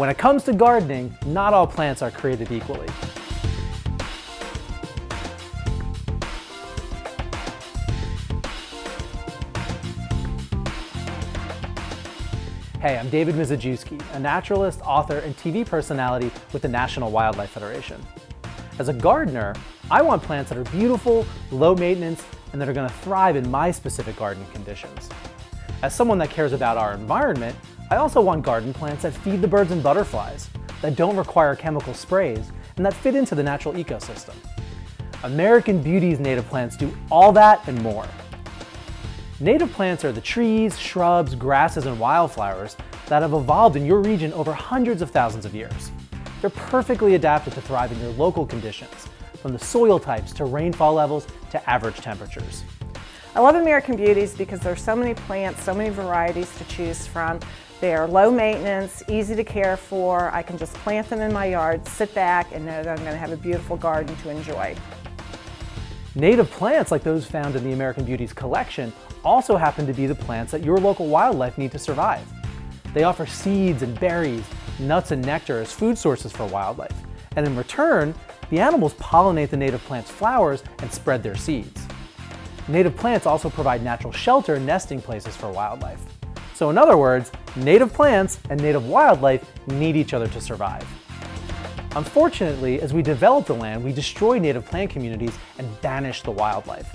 When it comes to gardening, not all plants are created equally. Hey, I'm David Mizejewski, a naturalist, author, and TV personality with the National Wildlife Federation. As a gardener, I want plants that are beautiful, low maintenance, and that are going to thrive in my specific garden conditions. As someone that cares about our environment, I also want garden plants that feed the birds and butterflies, that don't require chemical sprays, and that fit into the natural ecosystem. American Beauties native plants do all that and more. Native plants are the trees, shrubs, grasses, and wildflowers that have evolved in your region over hundreds of thousands of years. They're perfectly adapted to thrive in your local conditions, from the soil types to rainfall levels to average temperatures. I love American Beauties because there's so many plants, so many varieties to choose from. They are low maintenance, easy to care for. I can just plant them in my yard, sit back, and know that I'm going to have a beautiful garden to enjoy. Native plants like those found in the American Beauties collection also happen to be the plants that your local wildlife need to survive. They offer seeds and berries, nuts and nectar as food sources for wildlife, and in return, the animals pollinate the native plant's flowers and spread their seeds. Native plants also provide natural shelter and nesting places for wildlife. So in other words, native plants and native wildlife need each other to survive. Unfortunately, as we develop the land, we destroy native plant communities and banish the wildlife.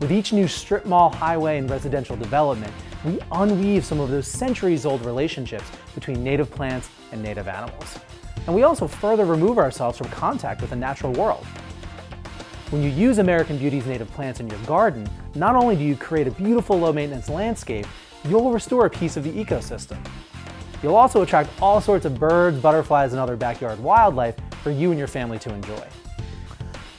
With each new strip mall, highway, and residential development, we unweave some of those centuries-old relationships between native plants and native animals. And we also further remove ourselves from contact with the natural world. When you use American Beauties native plants in your garden, not only do you create a beautiful low-maintenance landscape, you'll restore a piece of the ecosystem. You'll also attract all sorts of birds, butterflies, and other backyard wildlife for you and your family to enjoy.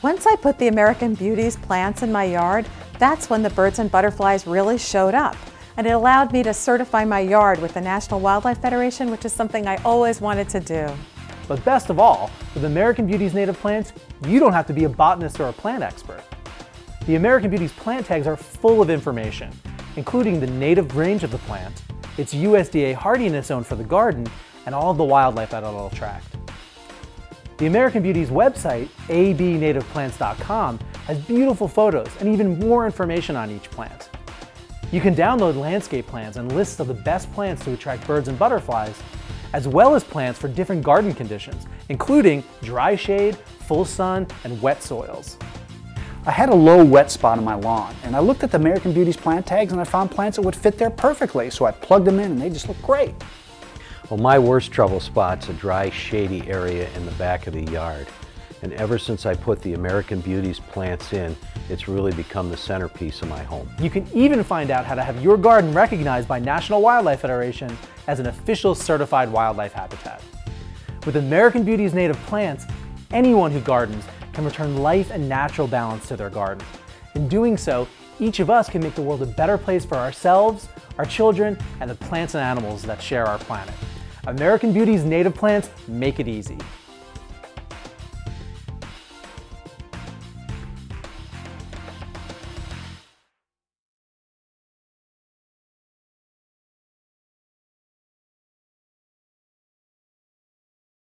Once I put the American Beauties plants in my yard, that's when the birds and butterflies really showed up. And it allowed me to certify my yard with the National Wildlife Federation, which is something I always wanted to do. But best of all, with American Beauties native plants, you don't have to be a botanist or a plant expert. The American Beauties plant tags are full of information, including the native range of the plant, its USDA hardiness zone for the garden, and all the wildlife that it'll attract. The American Beauties website, abnativeplants.com, has beautiful photos and even more information on each plant. You can download landscape plans and lists of the best plants to attract birds and butterflies, as well as plants for different garden conditions, including dry shade, full sun, and wet soils. I had a low wet spot on my lawn, and I looked at the American Beauties plant tags and I found plants that would fit there perfectly, so I plugged them in and they just look great. Well, my worst trouble spot's a dry, shady area in the back of the yard. And ever since I put the American Beauties plants in, it's really become the centerpiece of my home. You can even find out how to have your garden recognized by National Wildlife Federation as an official certified wildlife habitat. With American Beauties native plants, anyone who gardens can return life and natural balance to their garden. In doing so, each of us can make the world a better place for ourselves, our children, and the plants and animals that share our planet. American Beauties native plants make it easy.